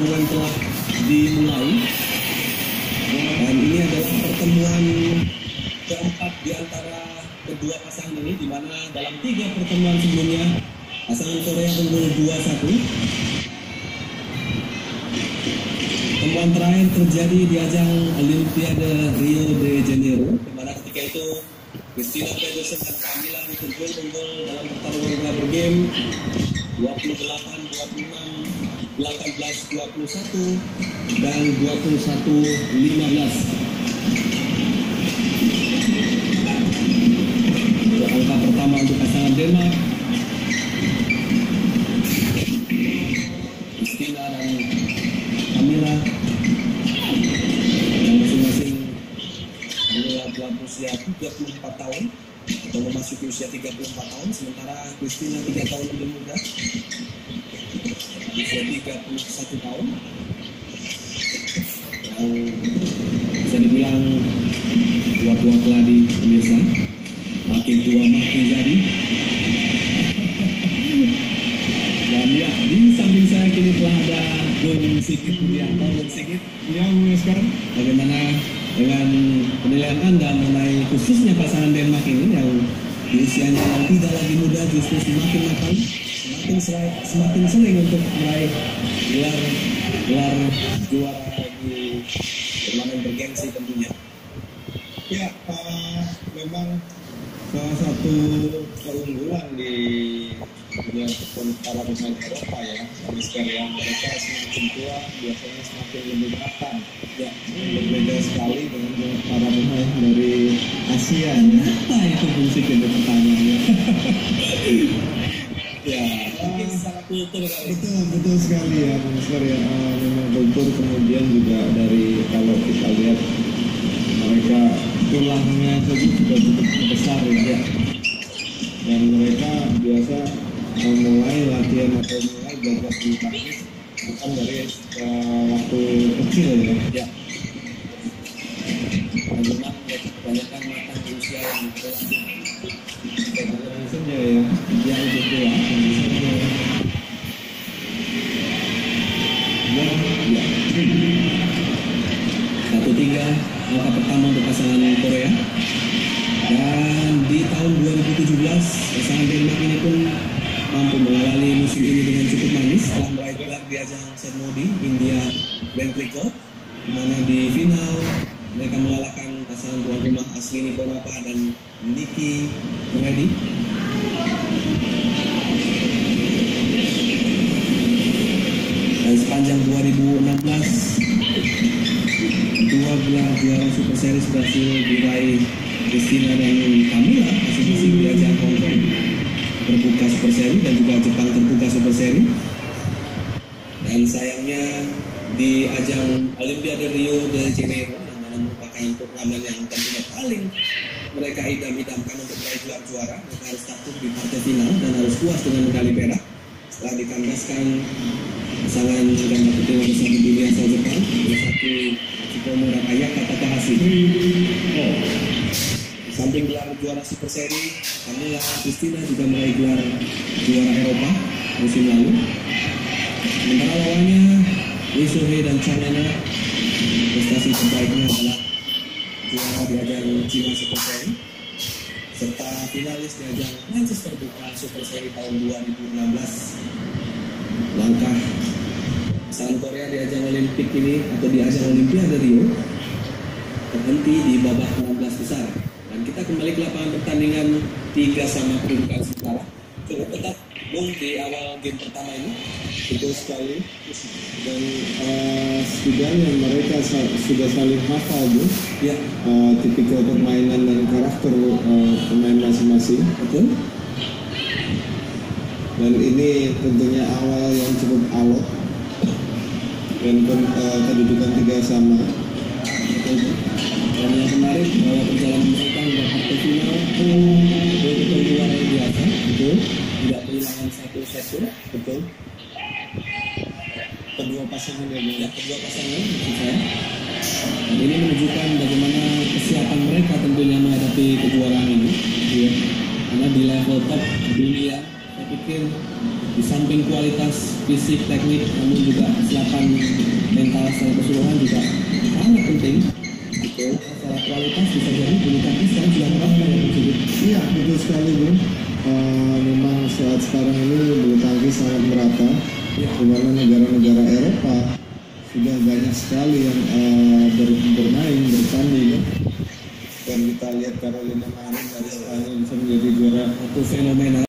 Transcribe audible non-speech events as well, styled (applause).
pertarungan telah dimulai. Dan ini adalah pertemuan keempat di antara kedua pasangan ini di mana dalam tiga pertemuan sebelumnya pasangan Korea unggul 2-1 Pertemuan terakhir terjadi di ajang Olimpiade Rio de Janeiro, di mana ketika itu Christina Pedersen dan Camila Terjun unggul dalam pertarungan game 28, 26, 18, 21 dan 21, 15. Untuk angka pertama untuk pasangan Denmark Christina dan Camila yang masing-masing Camila telah berusia 34 tahun atau memasuki usia 34 tahun sementara Christina 3 tahun lebih muda usia 31 tahun. Yang bisa dibilang tua-tua keladi pemirsa makin tua makin jadi. Dan ya di samping saya kini telah ada Gun Sigit Budianto. Gun Sigit Ya, sekarang. bagaimana dengan penilaian anda mengenai khususnya pasangan Denmark ini yang di usianya tidak lagi muda justru semakin matang semakin semakin sering untuk meraih gelar gelar juara di turnamen bergengsi tentunya Ya, eh, memang salah satu keunggulan di dunia para pemain Eropa ya, Mister yang mereka semakin tua biasanya semakin lebih matang. Ya, berbeda sekali dengan para pemain dari Asia. Ya. apa itu fungsi itu pertanyaannya (laughs) Ya, mungkin kultur kali betul betul sekali ya, Mister ya. Eh, memang kultur kemudian juga dari kalau kita lihat mereka tulangnya saja sudah cukup besar ya. Dan mereka biasa memulai latihan atau mulai belajar bulu tangkis bukan dari eh, waktu kecil ya. ya dan memang kebanyakan matang di usia yang relatif Dan satu tiga angka pertama untuk pasangan Korea. Dan di tahun 2017 pasangan Denmark ini pun mampu mengawali musim ini dengan cukup manis. Setelah meraih gelar di ajang Senmodi India Bentley Cup di mana di final mereka mengalahkan pasangan tuan rumah Aswini Ponapa dan Niki Reddy dan sepanjang 2016 dua gelar juara Super Series berhasil diraih Christina dan Camila masing-masing di ajang Hong Kong. Terbuka Super Series dan juga Jepang terbuka Super Series. Dan sayangnya di ajang Olimpiade Rio de Janeiro yang merupakan turnamen yang tentunya paling mereka idam-idamkan untuk meraih gelar juara. Mereka harus takut di partai final dan harus puas dengan medali perak. Setelah dikandaskan pasangan putri nomor satu dunia asal Jepang satu Tsutomu Rakaya kata Takahashi oh. Di samping gelar juara Super Series Camila Christina juga meraih gelar juara Eropa musim lalu. Sementara lawannya Lee Sohei dan Chanana prestasi terbaiknya adalah juara di ajang Cina Super Series serta finalis di ajang Manchester Buka Super Series tahun 2016 langkah pasangan Korea di ajang Olimpik ini atau di ajang Olimpiade Rio terhenti di babak 16 besar. Dan kita kembali ke lapangan pertandingan tiga sama kedudukan sementara cukup ketat Bung di awal game pertama ini betul sekali. Dan eh, setidaknya mereka sudah saling hafal bu, ya eh, tipikal permainan dan karakter eh, pemain masing-masing. betul Dan ini tentunya awal yang cukup alot dan eh, kedudukan tiga sama. betul pun betul Kedua pasangan ya bu. ya kedua pasangan saya ini menunjukkan bagaimana kesiapan mereka tentunya menghadapi kejuaraan ini ya. karena di level top dunia saya pikir di samping kualitas fisik teknik namun juga kesiapan secara keseluruhan juga sangat penting. Betul. Secara kualitas bisa jadi bulu tangkis sekarang sudah ya. Iya betul sekali bro. Eh, memang saat sekarang ini bulu tangkis sangat merata. Ya. Di mana negara-negara Eropa sudah banyak sekali yang eh, ber- bermain bertanding. ya. Dan kita lihat Carolina Marin dari Spanyol bisa menjadi juara Itu fenomena